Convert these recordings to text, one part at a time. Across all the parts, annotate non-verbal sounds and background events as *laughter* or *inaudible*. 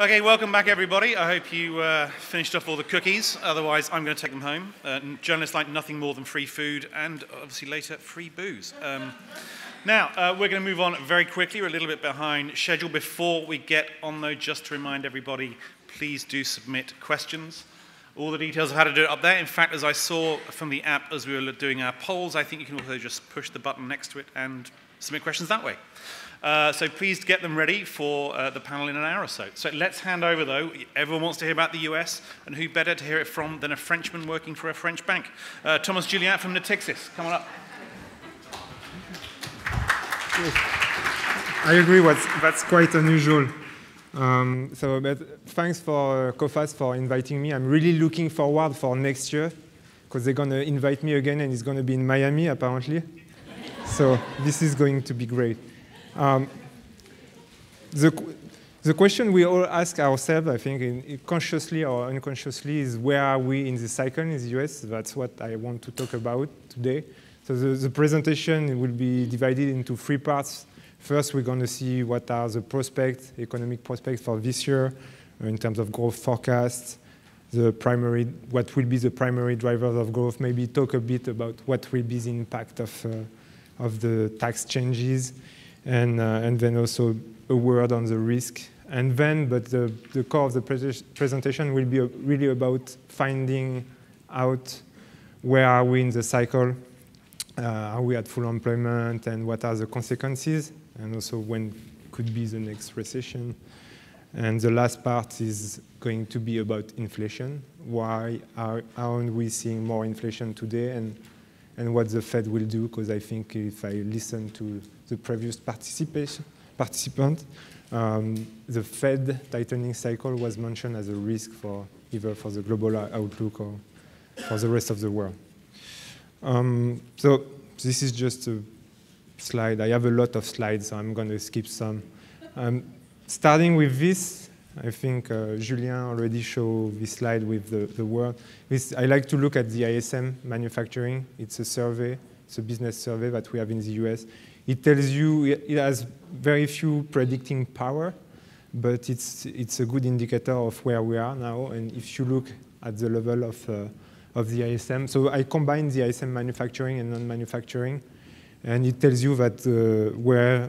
Okay, welcome back, everybody. I hope you uh, finished off all the cookies. Otherwise, I'm going to take them home. Uh, journalists like nothing more than free food and obviously later free booze. Um, now, uh, we're going to move on very quickly. We're a little bit behind schedule. Before we get on, though, just to remind everybody, please do submit questions. All the details of how to do it up there. In fact, as I saw from the app as we were doing our polls, I think you can also just push the button next to it and submit questions that way. Uh, so please get them ready for uh, the panel in an hour or so. So let's hand over, though. Everyone wants to hear about the US, and who better to hear it from than a Frenchman working for a French bank? Uh, Thomas Julien from Natixis. Come on up. I agree. What's, that's quite unusual. Um, so, but thanks for uh, for inviting me. I'm really looking forward for next year because they're going to invite me again and it's going to be in Miami apparently. so this is going to be great. Um, the, the question we all ask ourselves, I think, in, consciously or unconsciously, is where are we in the cycle in the US? That's what I want to talk about today. So the, the presentation will be divided into three parts. First, we're going to see what are the prospects, economic prospects for this year uh, in terms of growth forecasts, the primary, what will be the primary drivers of growth, maybe talk a bit about what will be the impact of, uh, of the tax changes, and, uh, and then also a word on the risk. And then, but the, the core of the pre presentation will be really about finding out where are we in the cycle, uh, are we at full employment, and what are the consequences, and also when could be the next recession. And the last part is going to be about inflation. Why are, aren't we seeing more inflation today, and, and what the Fed will do? Because I think if I listen to the previous participation, participant, um, the Fed tightening cycle was mentioned as a risk for either for the global outlook or for the rest of the world. Um, so this is just a slide. I have a lot of slides, so I'm going to skip some. Um, starting with this, I think uh, Julien already showed this slide with the, the word. This, I like to look at the ISM manufacturing. It's a survey, it's a business survey that we have in the US. It tells you it has very few predicting power, but it's, it's a good indicator of where we are now. And if you look at the level of, uh, of the ISM, so I combine the ISM manufacturing and non-manufacturing, and it tells you that uh, where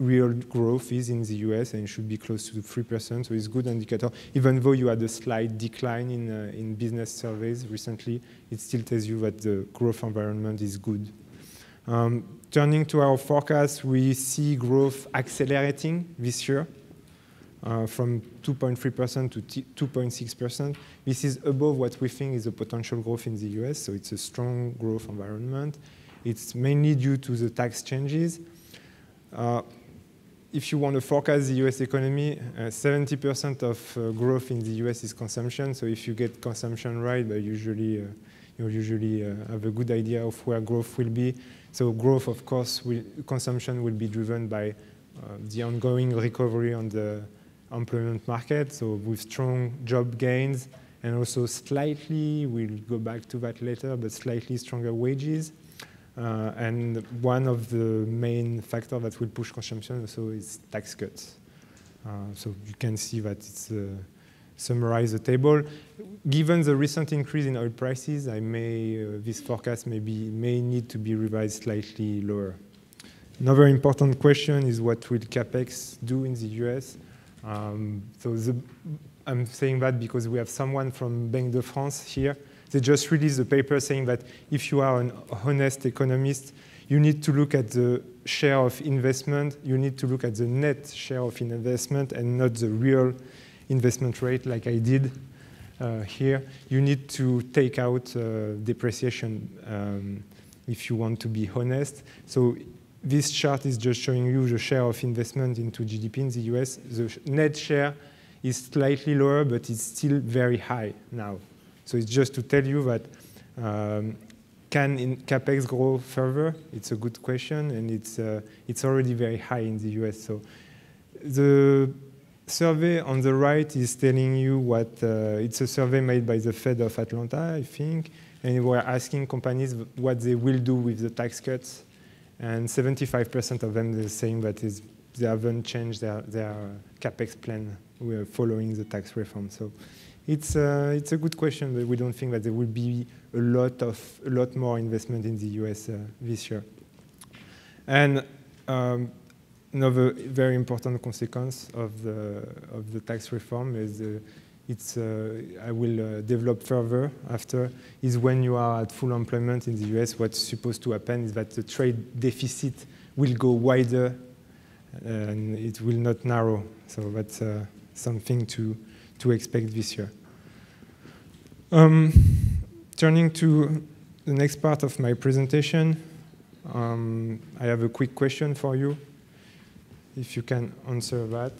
real growth is in the US and should be close to 3%, so it's a good indicator. Even though you had a slight decline in, uh, in business surveys recently, it still tells you that the growth environment is good. Um, turning to our forecast, we see growth accelerating this year uh, from 2.3% to 2.6%. This is above what we think is the potential growth in the US, so it's a strong growth environment. It's mainly due to the tax changes. Uh, if you want to forecast the US economy, 70% uh, of growth in the US is consumption. So if you get consumption right, but usually you usually uh, have a good idea of where growth will be. So growth, of course, will, consumption will be driven by uh, the ongoing recovery on the employment market, so with strong job gains and also slightly, we'll go back to that later, but slightly stronger wages. Uh, and one of the main factors that will push consumption also is tax cuts. Uh, so you can see that it's uh, summarize the table. Given the recent increase in oil prices, I may, uh, this forecast may, be, may need to be revised slightly lower. Another important question is what will CAPEX do in the US? Um, so the, I'm saying that because we have someone from Banque de France here. They just released a paper saying that if you are an honest economist, you need to look at the share of investment, you need to look at the net share of investment and not the real investment rate like I did uh, here, you need to take out uh, depreciation um, if you want to be honest. So this chart is just showing you the share of investment into GDP in the US. The net share is slightly lower, but it's still very high now. So it's just to tell you that um, can capex grow further? It's a good question, and it's uh, it's already very high in the US. So the survey on the right is telling you what, uh, it's a survey made by the Fed of Atlanta, I think, and we're asking companies what they will do with the tax cuts. And 75% of them are saying that is, they haven't changed their, their capex plan we are following the tax reform. So it's, uh, it's a good question, but we don't think that there will be a lot, of, a lot more investment in the US uh, this year. And um, another very important consequence of the, of the tax reform is uh, it's, uh, I will uh, develop further after, is when you are at full employment in the US, what's supposed to happen is that the trade deficit will go wider and it will not narrow. So that's uh, something to, to expect this year. Um, turning to the next part of my presentation, um, I have a quick question for you, if you can answer that.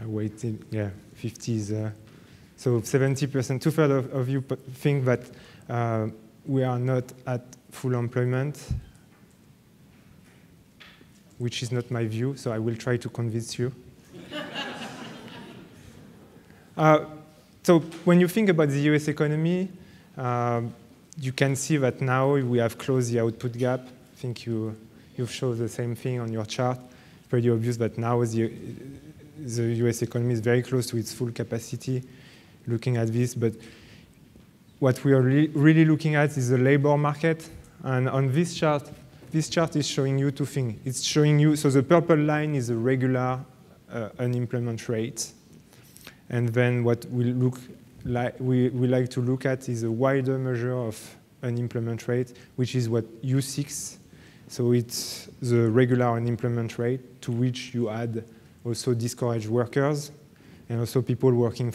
I yeah, 50 is, uh, so 70%, two-thirds of, of, you think that uh, we are not at full employment, which is not my view, so I will try to convince you. *laughs* uh, so when you think about the US economy, uh, you can see that now we have closed the output gap. I think you, you've shown the same thing on your chart. It's Pretty obvious that now the, the US economy is very close to its full capacity looking at this, but what we are re really looking at is the labor market. And on this chart, this chart is showing you two things. It's showing you, so the purple line is the regular uh, unemployment rate. And then what we look like, we, we like to look at is a wider measure of unemployment rate, which is what U6. So it's the regular unemployment rate to which you add also discouraged workers, and also people working,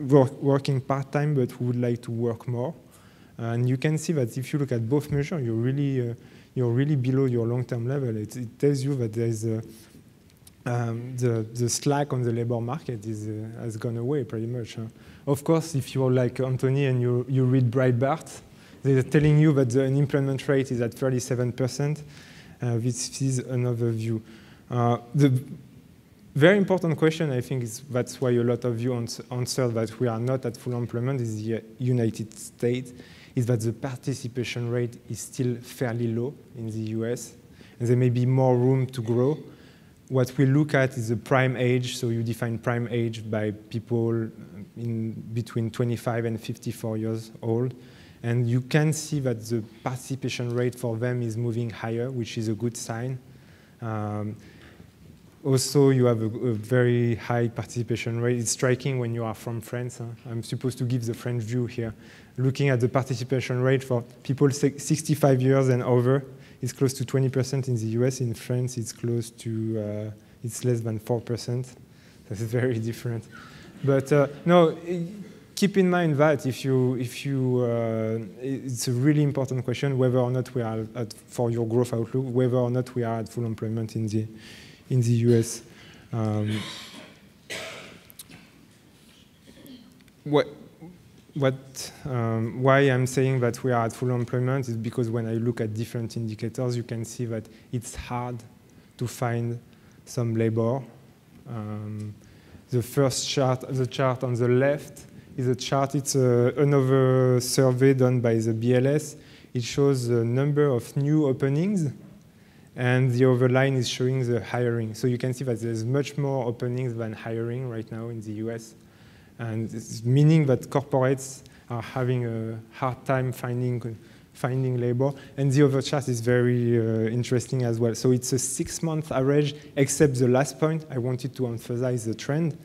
work, working part-time but who would like to work more. And you can see that if you look at both measures, you're really, uh, you're really below your long-term level. It, it, tells you that there is a, um, the, the slack on the labor market is, uh, has gone away pretty much. Huh? Of course, if you're like Anthony and you, you read Breitbart, they're telling you that the unemployment rate is at 37%. Uh, this is another view. Uh, the very important question, I think is that's why a lot of you answer that we are not at full employment is the United States, is that the participation rate is still fairly low in the US, and there may be more room to grow. What we look at is the prime age, so you define prime age by people in between 25 and 54 years old. And you can see that the participation rate for them is moving higher, which is a good sign. Um, also, you have a, a, very high participation rate. It's striking when you are from France. Huh? I'm supposed to give the French view here. Looking at the participation rate for people 65 years and over, it's close to 20% in the US. In France, it's close to, uh, it's less than 4%. That's very different. But uh, no, keep in mind that if you, if you, uh, it's a really important question whether or not we are at, for your growth outlook, whether or not we are at full employment in the in the US. Um, what, what, um, why I'm saying that we are at full employment is because when I look at different indicators, you can see that it's hard to find some labor. Um, the first chart, the chart on the left, is a chart. It's a, another survey done by the BLS. It shows the number of new openings and the other line is showing the hiring. So you can see that there's much more openings than hiring right now in the US. And it's meaning that corporates are having a hard time finding, finding labor. And the other chart is very uh, interesting as well. So it's a six-month average, except the last point. I wanted to emphasize the trend.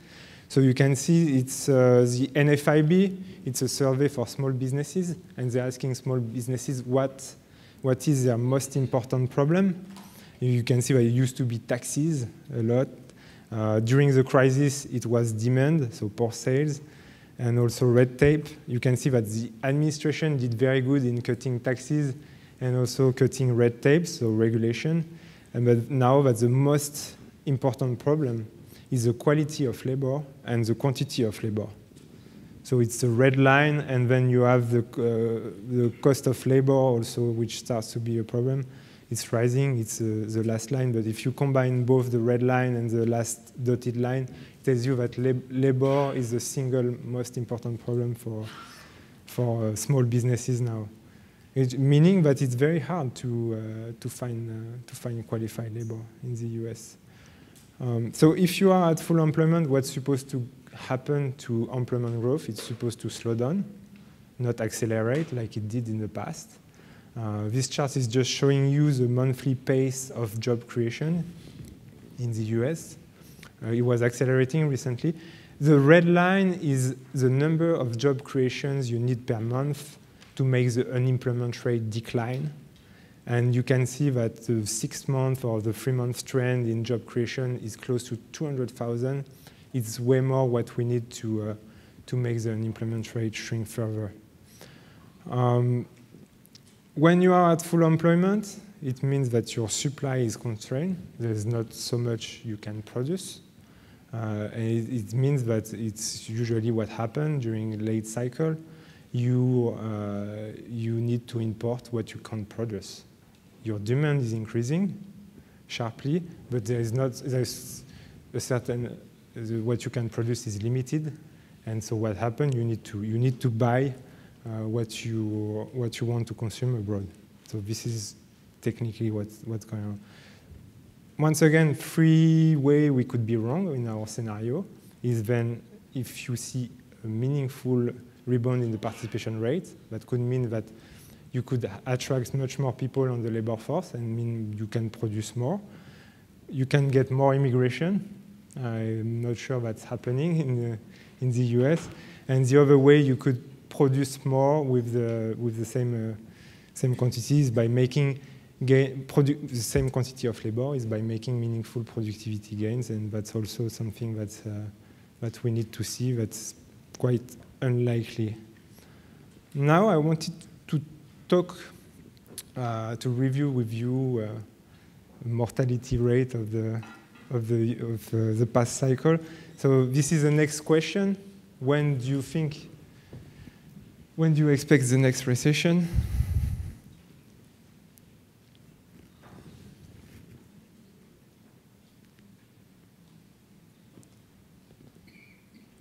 So you can see it's uh, the NFIB. It's a survey for small businesses, and they're asking small businesses what, what is their most important problem. You can see that it used to be taxes a lot. Uh, during the crisis, it was demand, so poor sales, and also red tape. You can see that the administration did very good in cutting taxes and also cutting red tape, so regulation. And but now that the most important problem is the quality of labor and the quantity of labor. So it's the red line, and then you have the, uh, the cost of labor also, which starts to be a problem it's rising. It's uh, the last line, but if you combine both the red line and the last dotted line, it tells you that lab labor is the single most important problem for, for uh, small businesses now. It, meaning that it's very hard to, uh, to, find, uh, to find qualified labor in the US. Um, so if you are at full employment, what's supposed to happen to employment growth? It's supposed to slow down, not accelerate like it did in the past. Uh, this chart is just showing you the monthly pace of job creation in the US. Uh, it was accelerating recently. The red line is the number of job creations you need per month to make the unemployment rate decline. And you can see that the six month or the three month trend in job creation is close to 200,000. It's way more what we need to, uh, to make the unemployment rate shrink further. Um, when you are at full employment, it means that your supply is constrained. There's not so much you can produce. Uh, and it, it, means that it's usually what happens during a late cycle. You, uh, you need to import what you can't produce. Your demand is increasing sharply, but there is not, there's a certain, what you can produce is limited. And so what happens, you need to, you need to buy Uh, what, you, what you want to consume abroad. So this is technically what's, what's going on. Once again, three way we could be wrong in our scenario is then if you see a meaningful rebound in the participation rate, that could mean that you could attract much more people on the labor force and mean you can produce more. You can get more immigration. I'm not sure that's happening in the, in the US. And the other way you could produce more with the, with the same, uh, same quantities by making gain, the same quantity of labor is by making meaningful productivity gains, and that's also something that uh, that we need to see. That's quite unlikely. Now I wanted to talk uh, to review with you mortality rate of the of the of the past cycle. So this is the next question. When do you think when do you expect the next recession?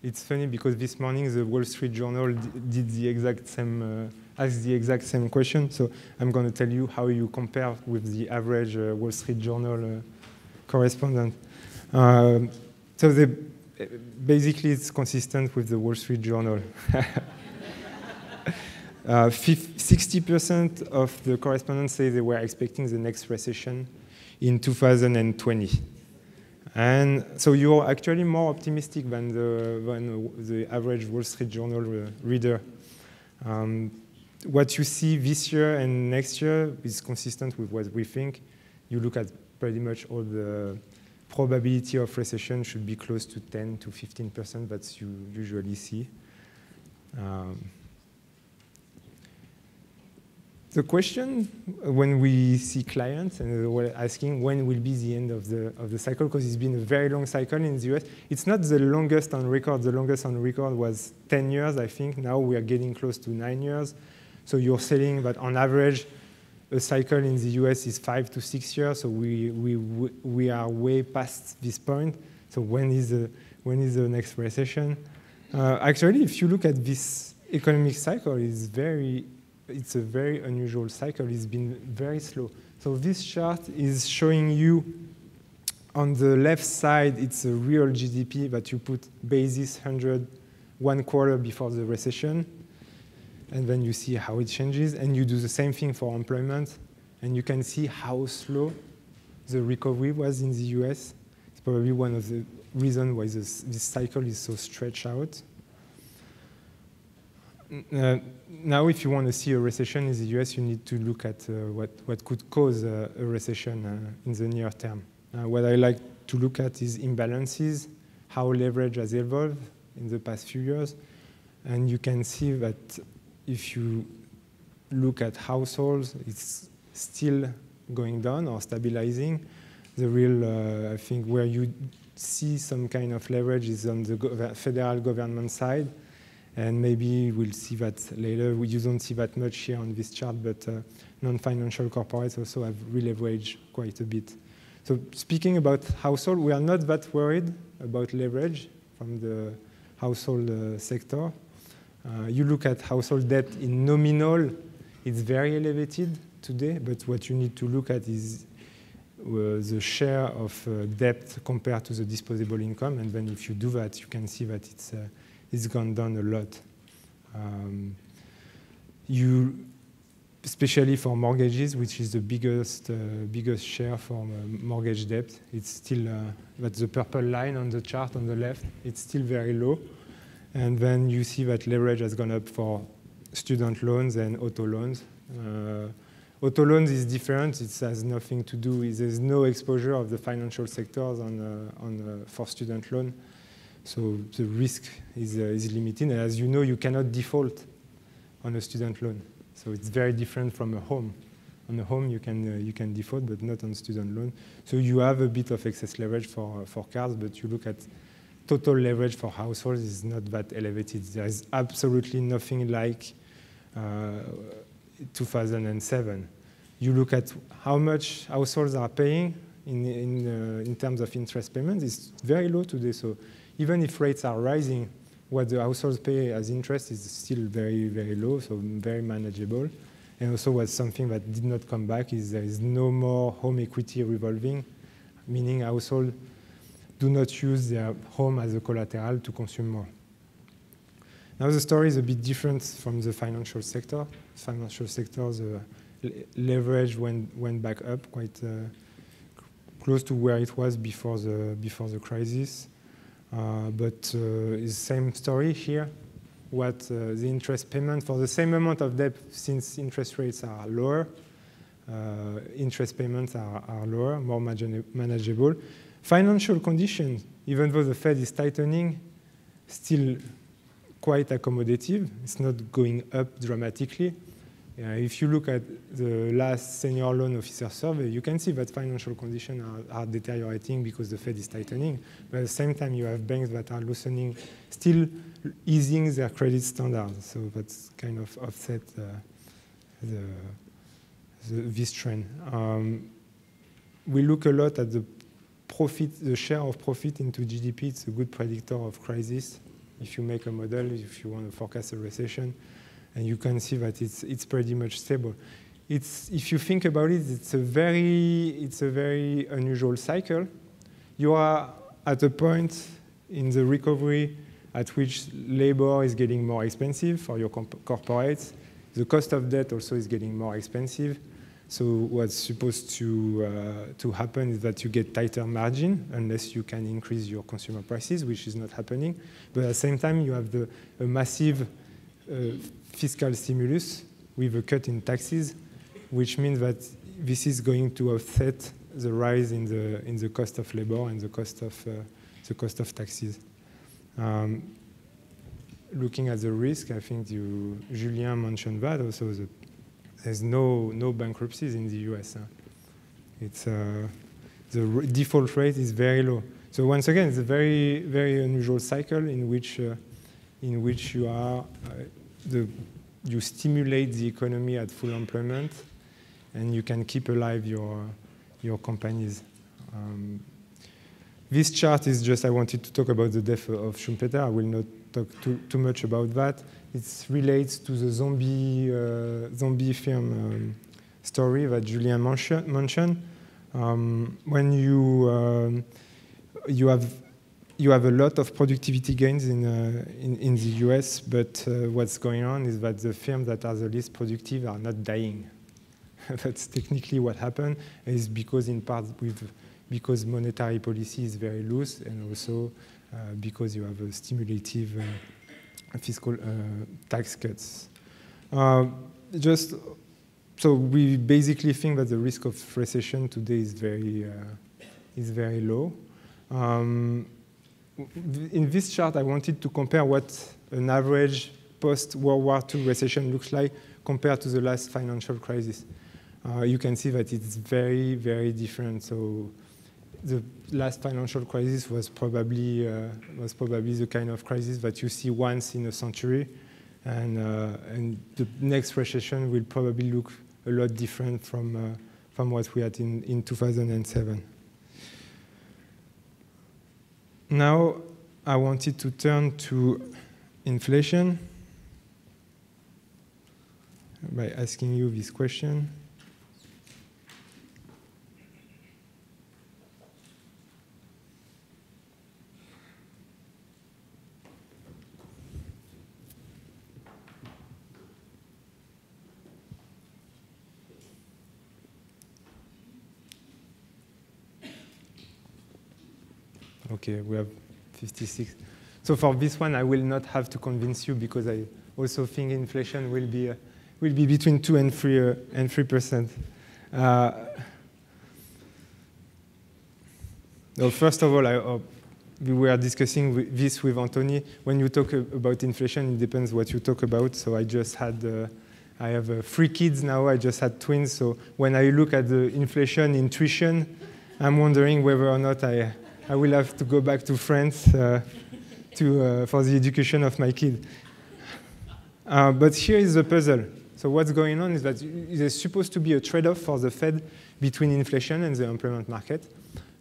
It's funny because this morning the Wall Street Journal did the exact same, uh, asked the exact same question. So I'm going to tell you how you compare with the average uh, Wall Street Journal uh, correspondent. Uh, so the, basically it's consistent with the Wall Street Journal. *laughs* 60% uh, of the correspondents say they were expecting the next recession in 2020. And so you're actually more optimistic than the, than the average Wall Street Journal uh, reader. Um, what you see this year and next year is consistent with what we think. You look at pretty much all the probability of recession should be close to 10 to 15% that you usually see. Um, the question when we see clients and we're asking when will be the end of the, of the cycle, because it's been a very long cycle in the US. It's not the longest on record. The longest on record was 10 years, I think. Now we are getting close to nine years. So you're saying that on average, a cycle in the US is five to six years. So we, we, we are way past this point. So when is the, when is the next recession? Uh, actually, if you look at this economic cycle, it's very it's a very unusual cycle. It's been very slow. So this chart is showing you on the left side, it's a real GDP that you put basis 100 one quarter before the recession. And then you see how it changes. And you do the same thing for employment. And you can see how slow the recovery was in the US. It's probably one of the reasons why this, this cycle is so stretched out. Uh, now, if you want to see a recession in the US, you need to look at uh, what, what could cause uh, a recession uh, in the near term. What I like to look at is imbalances, how leverage has evolved in the past few years. And you can see that if you look at households, it's still going down or stabilizing. The real, uh, I think, where you see some kind of leverage is on the federal government side And maybe we'll see that later. You don't see that much here on this chart, but uh, non-financial corporates also have re-leveraged quite a bit. So speaking about household, we are not that worried about leverage from the household uh, sector. Uh, you look at household debt in nominal, it's very elevated today, but what you need to look at is uh, the share of uh, debt compared to the disposable income, and then if you do that, you can see that it's, uh, it's gone down a lot. Um, you, especially for mortgages, which is the biggest, uh, biggest share for uh, mortgage debt, it's still, uh, that's the purple line on the chart on the left, it's still very low. And then you see that leverage has gone up for student loans and auto loans. Uh, auto loans is different. It has nothing to do with, there's no exposure of the financial sectors on, uh, on, uh, for student loan. So the risk is, uh, is limited. And as you know, you cannot default on a student loan. So it's very different from a home. On a home, you can, uh, you can default, but not on student loan. So you have a bit of excess leverage for, for cars, but you look at total leverage for households is not that elevated. There is absolutely nothing like uh, 2007. You look at how much households are paying in, in, uh, in terms of interest payments, it's very low today. So even if rates are rising, what the households pay as interest is still very, very low, so very manageable. And also what's something that did not come back is there is no more home equity revolving, meaning households do not use their home as a collateral to consume more. Now the story is a bit different from the financial sector. Financial sector, the leverage went, went back up quite uh, close to where it was before the, before the crisis. Uh, but uh, it's the same story here. What uh, the interest payment for the same amount of debt, since interest rates are lower, interest payments are, are lower, more manageable. Financial conditions, even though the Fed is tightening, still quite accommodative. It's not going up dramatically. If you look at the last senior loan officer survey, you can see that financial conditions are, are, deteriorating because the Fed is tightening. But at the same time, you have banks that are loosening, still easing their credit standards. So that's kind of offset uh, the, the, this trend. Um, we look a lot at the profit, the share of profit into GDP, it's a good predictor of crisis. If you make a model, if you want to forecast a recession, and you can see that it's, it's pretty much stable. It's, if you think about it, it's a, very, it's a very unusual cycle. You are at a point in the recovery at which labor is getting more expensive for your corporates. The cost of debt also is getting more expensive. So what's supposed to, uh, to happen is that you get tighter margin unless you can increase your consumer prices, which is not happening. But at the same time, you have the, a massive fiscal stimulus with a cut in taxes, which means that this is going to offset the rise in the, in the cost of labor and the cost of, uh, the cost of taxes. Um, looking at the risk, I think you, Julien mentioned that also the there's no, no bankruptcies in the US. Huh? It's, uh, the default rate is very low. So once again, it's a very, very unusual cycle in which, uh, in which you, are, uh, the, you stimulate the economy at full employment and you can keep alive your, your companies. Um, this chart is just, I wanted to talk about the death of Schumpeter. I will not talk too, too much about that. It relates to the zombie, uh, zombie firm um, story that Julien mentioned. Um, when you, um, you, have, you have a lot of productivity gains in, uh, in, in, the US, but uh, what's going on is that the firms that are the least productive are not dying. *laughs* That's technically what happened, is because in part with, because monetary policy is very loose and also uh, because you have a stimulative uh, fiscal uh, tax cuts. Uh, just so we basically think that the risk of recession today is very uh, is very low. Um, in this chart, I wanted to compare what an average post-World War II recession looks like compared to the last financial crisis. Uh, you can see that it's very, very different. So the last financial crisis was probably uh, was probably the kind of crisis that you see once in a century, and uh, and the next recession will probably look a lot different from uh, from what we had in in 2007. Now I wanted to turn to inflation by asking you this question. Okay, we have 56. So for this one, I will not have to convince you because I also think inflation will be uh, will be between two and three uh, and three percent. Uh, first of all, I, uh, we were discussing this with Anthony. When you talk about inflation, it depends what you talk about. So I just had. Uh, I have uh, three kids now. I just had twins. So when I look at the inflation in tuition, I'm wondering whether or not I I will have to go back to France uh, to, uh, for the education of my kid. Uh, but here is the puzzle. So what's going on is that there's supposed to be a trade-off for the Fed between inflation and the employment market.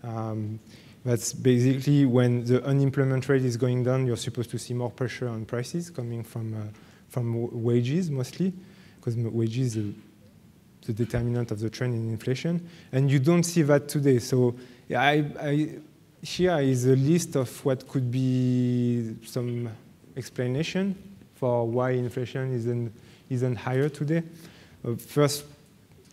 Um, that's basically when the unemployment rate is going down, you're supposed to see more pressure on prices coming from, uh, from wages mostly, because wages are the determinant of the trend in inflation. And you don't see that today. So I, I here is a list of what could be some explanation for why inflation isn't, isn't higher today. Uh, first,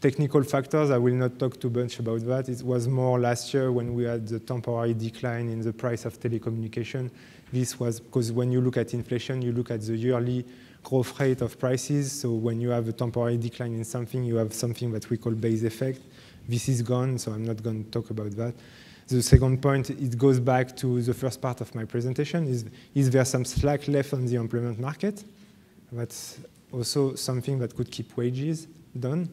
technical factors, I will not talk too much about that. It was more last year when we had the temporary decline in the price of telecommunication. This was because when you look at inflation, you look at the yearly growth rate of prices. So when you have a temporary decline in something, you have something that we call base effect. This is gone, so I'm not going to talk about that. The second point, it goes back to the first part of my presentation, is, is there some slack left on the employment market? That's also something that could keep wages down.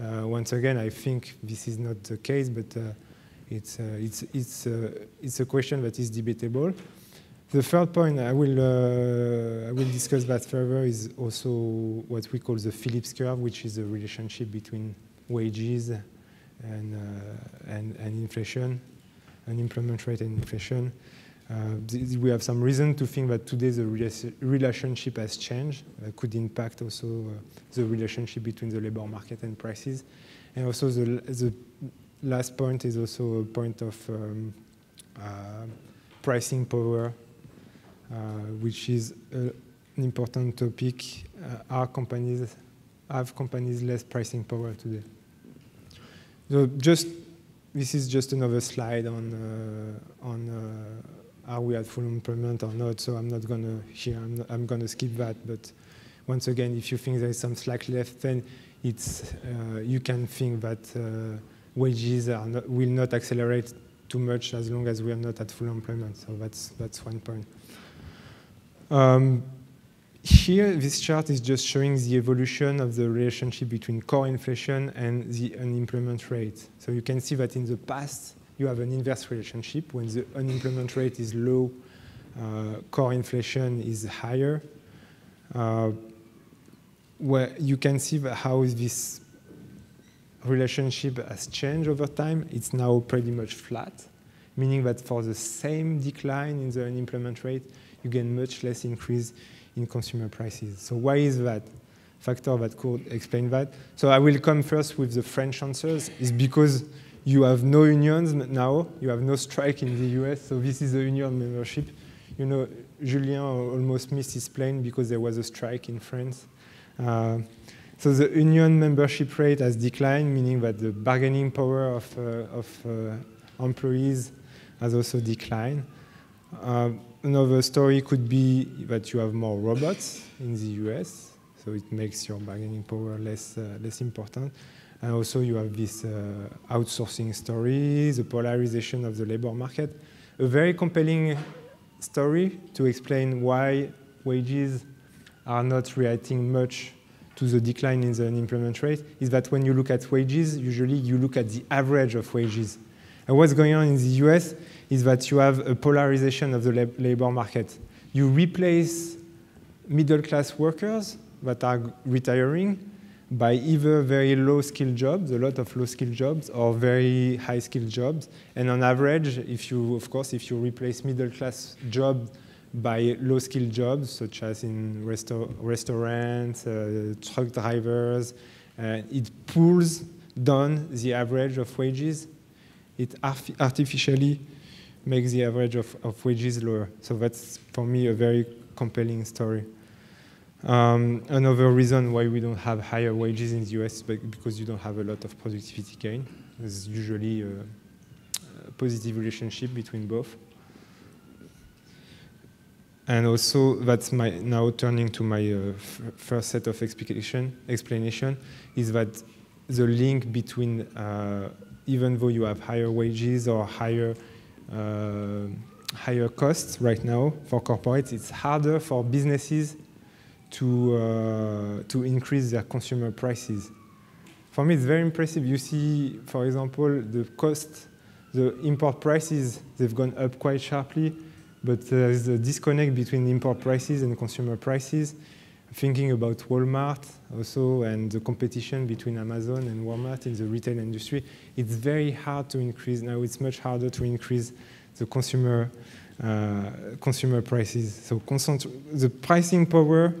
Uh, once again, I think this is not the case, but uh, it's, uh, it's, it's, uh, it's a question that is debatable. The third point, I will, uh, I will discuss that further, is also what we call the Phillips curve, which is the relationship between wages and, uh, and, and inflation unemployment rate and inflation. Uh, we have some reason to think that today the relationship has changed, uh, could impact also uh, the relationship between the labor market and prices. And also the, the last point is also a point of um, uh, pricing power, which is an important topic. Uh, are companies, have companies less pricing power today? So just this is just another slide on uh, on uh, are we at full employment or not. So I'm not gonna here. I'm, not, I'm gonna skip that. But once again, if you think there is some slack left, then it's uh, you can think that uh, wages not, will not accelerate too much as long as we are not at full employment. So that's that's one point. Um, here, this chart is just showing the evolution of the relationship between core inflation and the unemployment rate. So you can see that in the past, you have an inverse relationship. When the unemployment rate is low, uh, core inflation is higher. Uh, where you can see how this relationship has changed over time. It's now pretty much flat, meaning that for the same decline in the unemployment rate, you get much less increase in consumer prices. So why is that? Factor that could explain that. So I will come first with the French answers. Is because you have no unions now, you have no strike in the US, so this is a union membership. You know, Julien almost missed his plane because there was a strike in France. Uh, so the union membership rate has declined, meaning that the bargaining power of, uh, of uh, employees has also declined. Uh, another story could be that you have more robots in the US, so it makes your bargaining power less, uh, less important. And also you have this uh, outsourcing story, the polarization of the labor market. A very compelling story to explain why wages are not reacting much to the decline in the unemployment rate is that when you look at wages, usually you look at the average of wages. And what's going on in the US is that you have a polarization of the lab labor market. You replace middle class workers that are retiring by either very low skilled jobs, a lot of low skilled jobs, or very high skilled jobs. And on average, if you, of course, if you replace middle class jobs by low skilled jobs, such as in resta restaurants, uh, truck drivers, uh, it pulls down the average of wages. It artificially makes the average of, of wages lower. So that's, for me, a very compelling story. Um, another reason why we don't have higher wages in the US is because you don't have a lot of productivity gain. There's usually a, a positive relationship between both. And also, that's my now turning to my uh, first set of explanation, explanation, is that the link between, uh, even though you have higher wages or higher uh, higher costs right now for corporates, it's harder for businesses to, uh, to increase their consumer prices. For me, it's very impressive. You see, for example, the cost, the import prices, they've gone up quite sharply, but there's a disconnect between import prices and consumer prices. Thinking about Walmart also and the competition between Amazon and Walmart in the retail industry, it's very hard to increase. Now it's much harder to increase the consumer uh, consumer prices. So the pricing power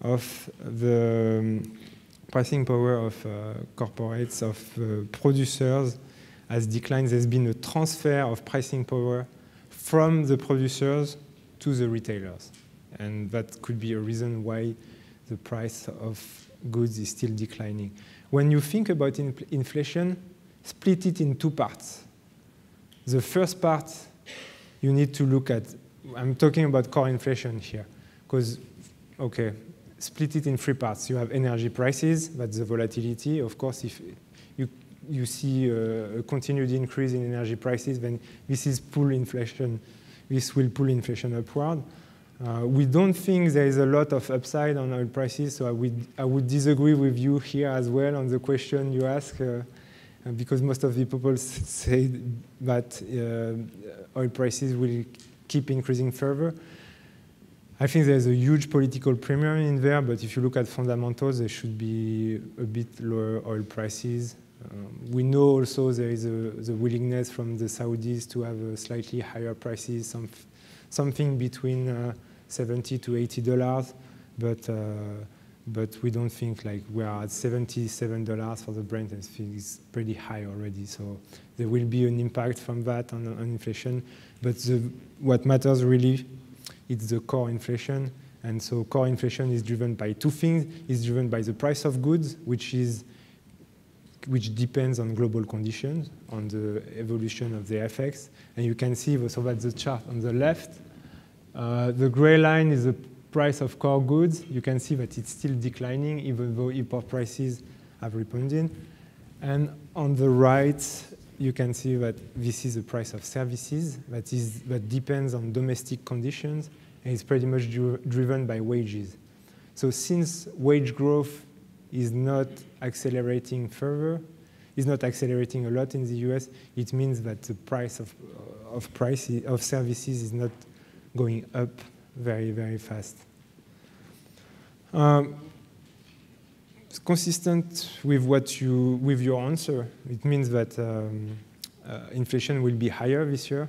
of the um, pricing power of uh, corporates, of uh, producers has declined. There's been a transfer of pricing power from the producers to the retailers. And that could be a reason why the price of goods is still declining. When you think about in inflation, split it in two parts. The first part, you need to look at, I'm talking about core inflation here, because, okay, split it in three parts. You have energy prices, that's the volatility. Of course, if you, you see a, a continued increase in energy prices, then this is pull inflation. This will pull inflation upward. Uh, we don't think there is a lot of upside on oil prices, so I would, I would disagree with you here as well on the question you ask, uh, because most of the people say that uh, oil prices will keep increasing further. I think there's a huge political premium in there, but if you look at fundamentals, there should be a bit lower oil prices. Um, we know also there is a, the willingness from the Saudis to have slightly higher prices, some, something between uh, 70 to 80 dollars, but uh, but we don't think like we are at 77 dollars for the Brent, and it's pretty high already. So there will be an impact from that on, on inflation, but the, what matters really it's the core inflation. And so core inflation is driven by two things. It's driven by the price of goods, which is which depends on global conditions, on the evolution of the FX. And you can see, so that's the chart on the left. Uh, the gray line is the price of core goods. You can see that it's still declining, even though import prices have rebounded. And on the right, you can see that this is the price of services that, is, that depends on domestic conditions and is pretty much driven by wages. So since wage growth is not accelerating further, is not accelerating a lot in the US, it means that the price of, of, price, of services is not going up very, very fast. Um, consistent with what you with your answer. It means that um, uh, inflation will be higher this year,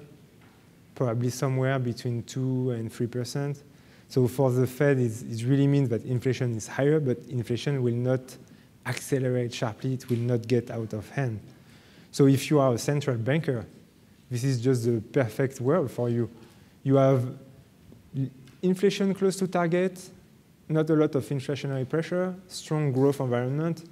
probably somewhere between two and three percent. So for the Fed, it really means that inflation is higher, but inflation will not accelerate sharply. It will not get out of hand. So if you are a central banker, this is just the perfect world for you. You have inflation close to target, not a lot of inflationary pressure, strong growth environment.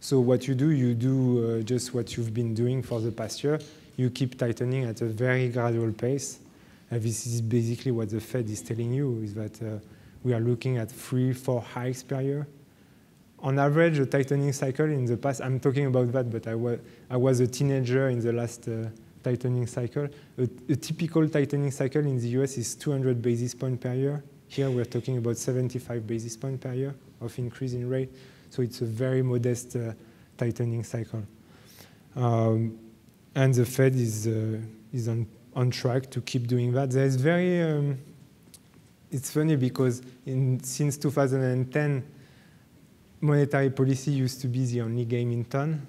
So what you do, you do uh, just what you've been doing for the past year. You keep tightening at a very gradual pace. And this is basically what the Fed is telling you, is that uh, we are looking at three, four hikes per year. On average, a tightening cycle in the past, I'm talking about that, but I was, I was a teenager in the last uh, tightening cycle. A, a, typical tightening cycle in the US is 200 basis points per year. Here we're talking about 75 basis points per year of increase in rate. So it's a very modest uh, tightening cycle. Um, and the Fed is, uh, is on, on track to keep doing that. There's very, um, it's funny because in, since 2010, monetary policy used to be the only game in town,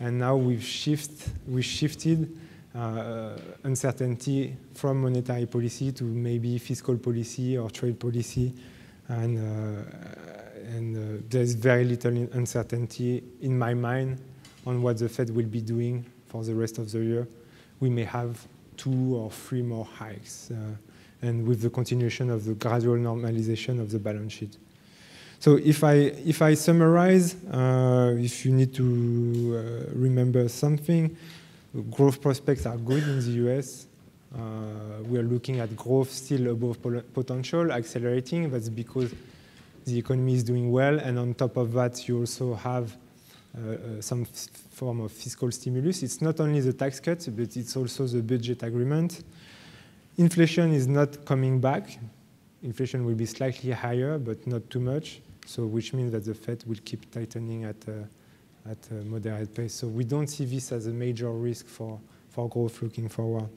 and now we've, shift, we shifted uh, uncertainty from monetary policy to maybe fiscal policy or trade policy, and, uh, and uh, there's very little uncertainty in my mind on what the Fed will be doing for the rest of the year. We may have two or three more hikes, uh, and with the continuation of the gradual normalization of the balance sheet. So if I, if I summarize, uh, if you need to uh, remember something, growth prospects are good in the US. Uh, we are looking at growth still above potential, accelerating. That's because the economy is doing well, and on top of that, you also have uh, uh, some form of fiscal stimulus. It's not only the tax cuts, but it's also the budget agreement. Inflation is not coming back. Inflation will be slightly higher, but not too much. So, which means that the Fed will keep tightening at a, at a moderate pace. So, we don't see this as a major risk for, for growth looking forward.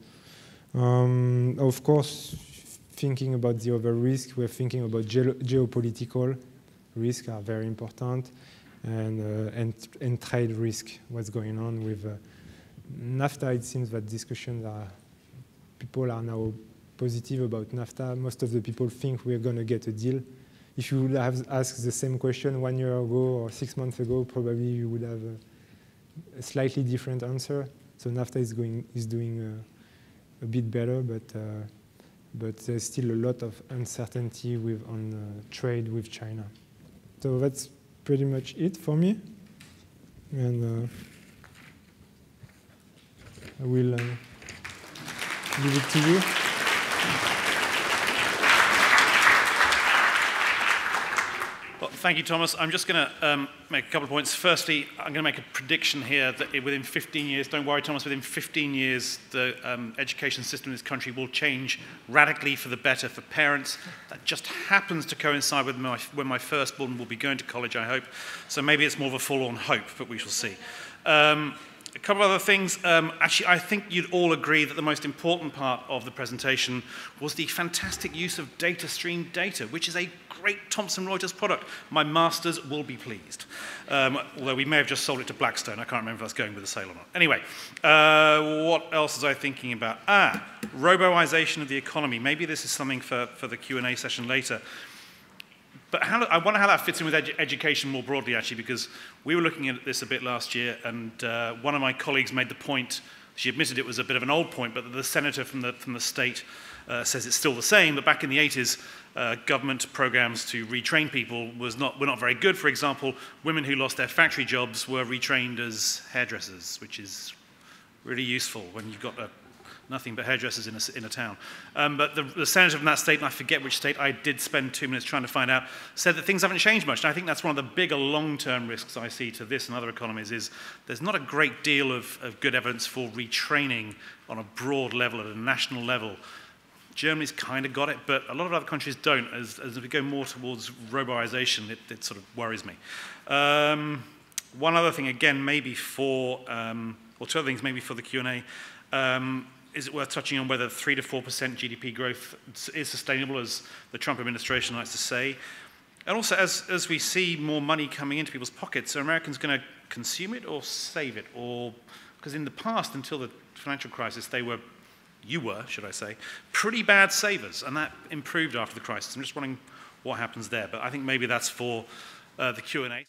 Um, of course, thinking about the other risks, we're thinking about ge geopolitical risks are very important and, uh, and, and trade risk, what's going on with uh, NAFTA. It seems that discussions are, people are now positive about NAFTA. Most of the people think we're going to get a deal. If you would have asked the same question one year ago or six months ago, probably you would have a, a slightly different answer. So NAFTA is, going, is doing uh, a bit better, but, uh, but there's still a lot of uncertainty with, on uh, trade with China. So that's pretty much it for me. And uh, I will uh, give it to you. Thank you, Thomas. I'm just going to um, make a couple of points. Firstly, I'm going to make a prediction here that within 15 years, don't worry, Thomas, within 15 years, the um, education system in this country will change radically for the better for parents. That just happens to coincide with my, when my firstborn will be going to college, I hope. So maybe it's more of a full-on hope, but we shall see. Um, a couple of other things. Um, actually, I think you'd all agree that the most important part of the presentation was the fantastic use of Datastream data, which is a great Thomson Reuters product. My masters will be pleased. Um, although we may have just sold it to Blackstone. I can't remember if that's going with the sale or not. Anyway, uh, what else was I thinking about? Ah, roboization of the economy. Maybe this is something for, for the Q&A session later. But how, I wonder how that fits in with edu education more broadly, actually, because we were looking at this a bit last year, and uh, one of my colleagues made the point, she admitted it was a bit of an old point, but the senator from the, from the state uh, says it's still the same, but back in the 80s, uh, government programs to retrain people was not, were not very good. For example, women who lost their factory jobs were retrained as hairdressers, which is really useful when you've got a nothing but hairdressers in a, in a town. Um, but the, the, senator from that state, and I forget which state, I did spend two minutes trying to find out, said that things haven't changed much. And I think that's one of the bigger long-term risks I see to this and other economies is there's not a great deal of, of good evidence for retraining on a broad level, at a national level. Germany's kind of got it, but a lot of other countries don't. As, as we go more towards roboization, it, it sort of worries me. Um, one other thing, again, maybe for, um, or two other things, maybe for the Q&A. Um, is it worth touching on whether 3 to 4% GDP growth is sustainable, as the Trump administration likes to say? And also, as, as we see more money coming into people's pockets, are Americans going to consume it or save it? Or Because in the past, until the financial crisis, they were, you were, should I say, pretty bad savers, and that improved after the crisis. I'm just wondering what happens there, but I think maybe that's for uh, the Q&A.